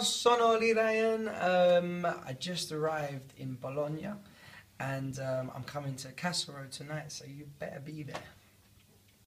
sono Ryan. Um, I just arrived in Bologna and um, I'm coming to Cassero tonight, so you better be there.